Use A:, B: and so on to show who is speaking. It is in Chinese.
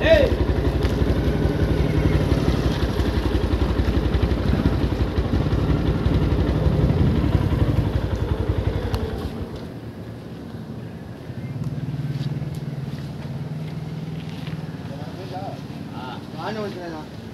A: 哎！
B: 安装起来了。